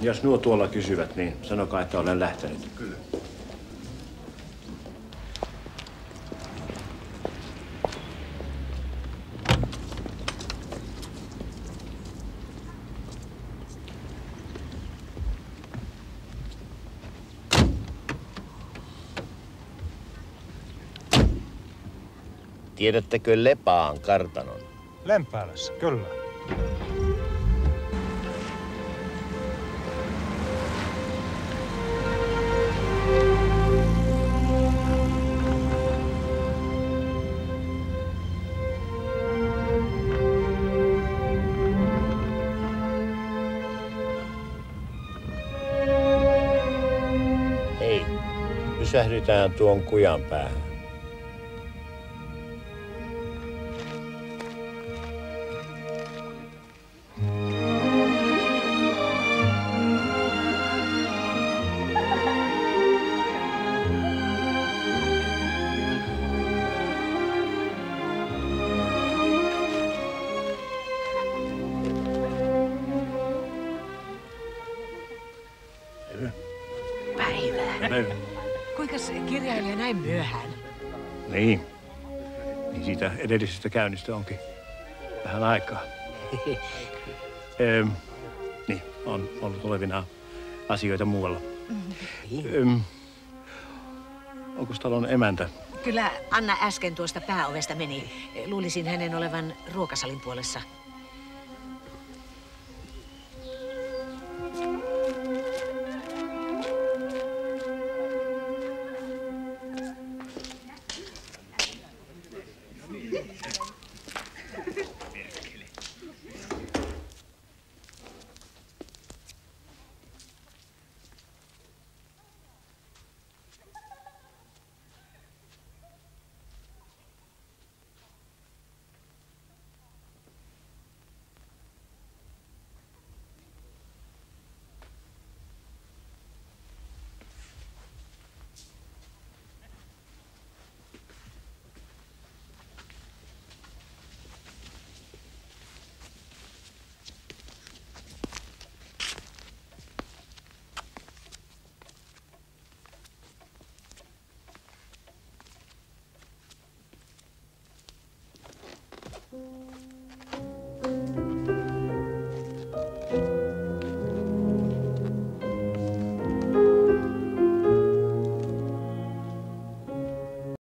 Jos nuo tuolla kysyvät, niin sanokaa, että olen lähtenyt. Kyllä. Tiedättekö Lepaan kartanon? Lempäälässä, kyllä. Pysähdytään tuon kujan päähän. Päivää. Päivä. Kuinka se kirjailija näin myöhään? Niin. Niin siitä edellisestä käynnistä onkin vähän aikaa. Öm, niin, on ollut olevina asioita muualla. Niin. Öm, onko talon emäntä? Kyllä Anna äsken tuosta pääovesta meni. Luulisin hänen olevan ruokasalin puolessa.